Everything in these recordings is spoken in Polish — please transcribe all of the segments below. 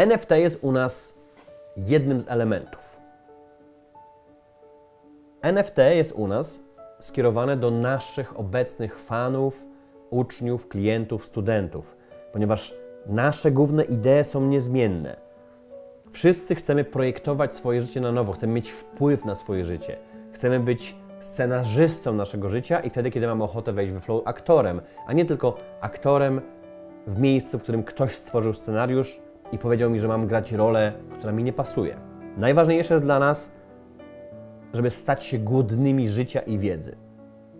NFT jest u nas jednym z elementów. NFT jest u nas skierowane do naszych obecnych fanów, uczniów, klientów, studentów, ponieważ nasze główne idee są niezmienne. Wszyscy chcemy projektować swoje życie na nowo, chcemy mieć wpływ na swoje życie, chcemy być scenarzystą naszego życia i wtedy, kiedy mamy ochotę wejść we flow, aktorem, a nie tylko aktorem w miejscu, w którym ktoś stworzył scenariusz i powiedział mi, że mam grać rolę, która mi nie pasuje. Najważniejsze jest dla nas, żeby stać się głodnymi życia i wiedzy.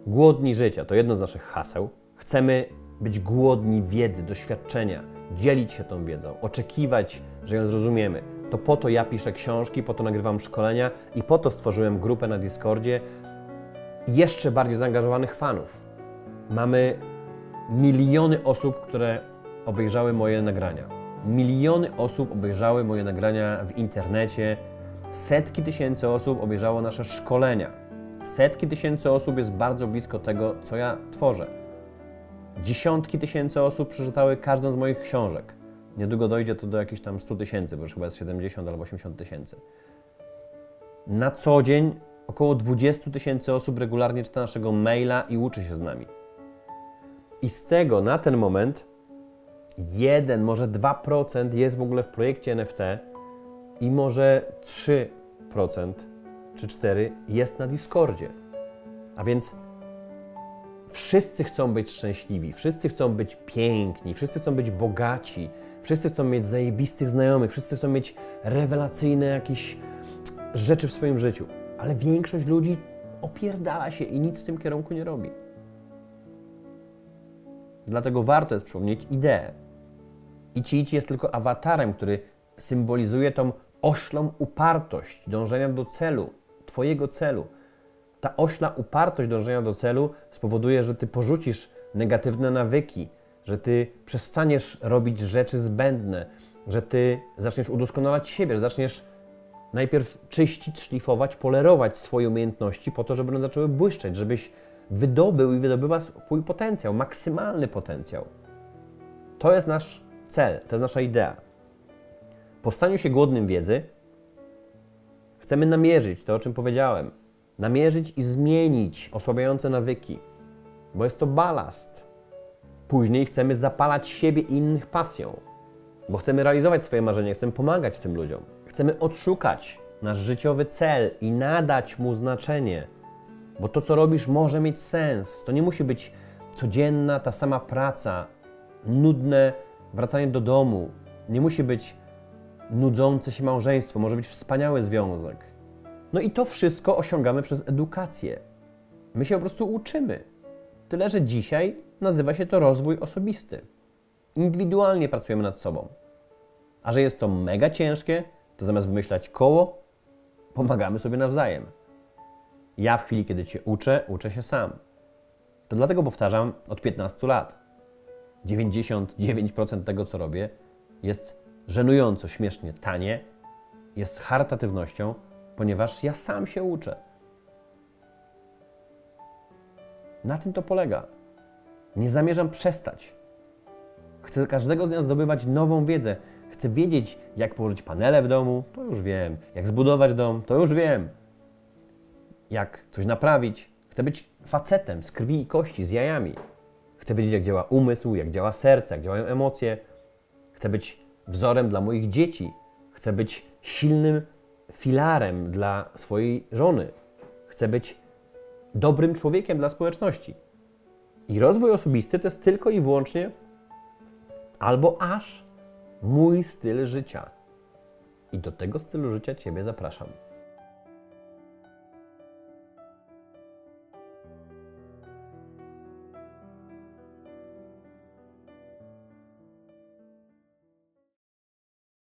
Głodni życia to jedno z naszych haseł. Chcemy być głodni wiedzy, doświadczenia, dzielić się tą wiedzą, oczekiwać, że ją zrozumiemy. To po to ja piszę książki, po to nagrywam szkolenia i po to stworzyłem grupę na Discordzie jeszcze bardziej zaangażowanych fanów. Mamy miliony osób, które obejrzały moje nagrania. Miliony osób obejrzały moje nagrania w internecie. Setki tysięcy osób obejrzało nasze szkolenia. Setki tysięcy osób jest bardzo blisko tego, co ja tworzę. Dziesiątki tysięcy osób przeczytały każdą z moich książek. Niedługo dojdzie to do jakichś tam 100 tysięcy, bo już chyba jest 70 albo 80 tysięcy. Na co dzień około 20 tysięcy osób regularnie czyta naszego maila i uczy się z nami. I z tego na ten moment 1, może 2% jest w ogóle w projekcie NFT i może 3% czy 4% jest na Discordzie. A więc wszyscy chcą być szczęśliwi, wszyscy chcą być piękni, wszyscy chcą być bogaci, wszyscy chcą mieć zajebistych znajomych, wszyscy chcą mieć rewelacyjne jakieś rzeczy w swoim życiu. Ale większość ludzi opierdala się i nic w tym kierunku nie robi. Dlatego warto jest przypomnieć ideę. Ichi jest tylko awatarem, który symbolizuje tą oślą upartość dążenia do celu, Twojego celu. Ta ośla upartość dążenia do celu spowoduje, że Ty porzucisz negatywne nawyki, że Ty przestaniesz robić rzeczy zbędne, że Ty zaczniesz udoskonalać siebie, że zaczniesz najpierw czyścić, szlifować, polerować swoje umiejętności po to, żeby one zaczęły błyszczeć, żebyś wydobył i wydobywa swój potencjał, maksymalny potencjał. To jest nasz cel, to jest nasza idea. Po staniu się głodnym wiedzy chcemy namierzyć to, o czym powiedziałem. Namierzyć i zmienić osłabiające nawyki, bo jest to balast. Później chcemy zapalać siebie i innych pasją, bo chcemy realizować swoje marzenia, chcemy pomagać tym ludziom. Chcemy odszukać nasz życiowy cel i nadać mu znaczenie, bo to, co robisz, może mieć sens. To nie musi być codzienna, ta sama praca, nudne wracanie do domu. Nie musi być nudzące się małżeństwo, może być wspaniały związek. No i to wszystko osiągamy przez edukację. My się po prostu uczymy. Tyle, że dzisiaj nazywa się to rozwój osobisty. Indywidualnie pracujemy nad sobą. A że jest to mega ciężkie, to zamiast wymyślać koło, pomagamy sobie nawzajem. Ja w chwili, kiedy Cię uczę, uczę się sam. To dlatego powtarzam od 15 lat. 99% tego, co robię, jest żenująco śmiesznie tanie, jest charytatywnością, ponieważ ja sam się uczę. Na tym to polega. Nie zamierzam przestać. Chcę każdego dnia zdobywać nową wiedzę. Chcę wiedzieć, jak położyć panele w domu, to już wiem. Jak zbudować dom, to już wiem. Jak coś naprawić. Chcę być facetem z krwi i kości, z jajami. Chcę wiedzieć, jak działa umysł, jak działa serce, jak działają emocje. Chcę być wzorem dla moich dzieci. Chcę być silnym filarem dla swojej żony. Chcę być dobrym człowiekiem dla społeczności. I rozwój osobisty to jest tylko i wyłącznie albo aż mój styl życia. I do tego stylu życia Ciebie zapraszam.